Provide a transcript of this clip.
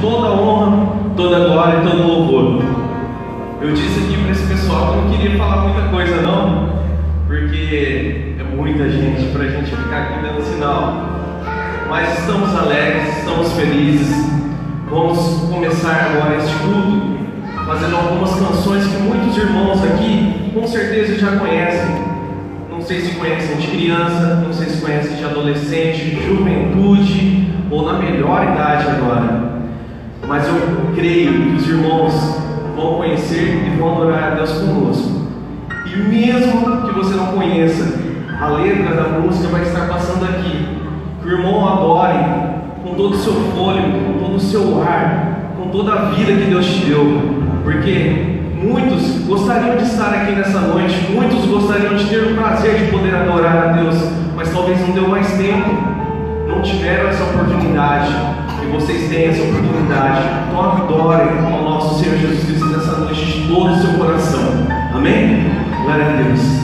toda honra, toda glória e todo louvor. Eu disse aqui para esse pessoal que eu não queria falar muita coisa não, porque é muita gente para a gente ficar aqui dando sinal. Mas estamos alegres, estamos felizes. Vamos começar agora este culto fazendo algumas canções que muitos irmãos aqui com certeza já conhecem. Não sei se conhecem de criança, não sei se conhecem de adolescente, juventude ou na melhor idade agora. Creio que os irmãos vão conhecer e vão adorar a Deus conosco. E mesmo que você não conheça, a letra da música vai estar passando aqui. Que o irmão adore com todo o seu fôlego, com todo o seu ar, com toda a vida que Deus te deu. Porque muitos gostariam de estar aqui nessa noite, muitos gostariam de ter o prazer de poder adorar a Deus, mas talvez não deu mais tempo, não tiveram essa oportunidade. Vocês têm essa oportunidade. Então adorem ao nosso Senhor Jesus Cristo nessa noite de todo o seu coração. Amém? Glória a Deus.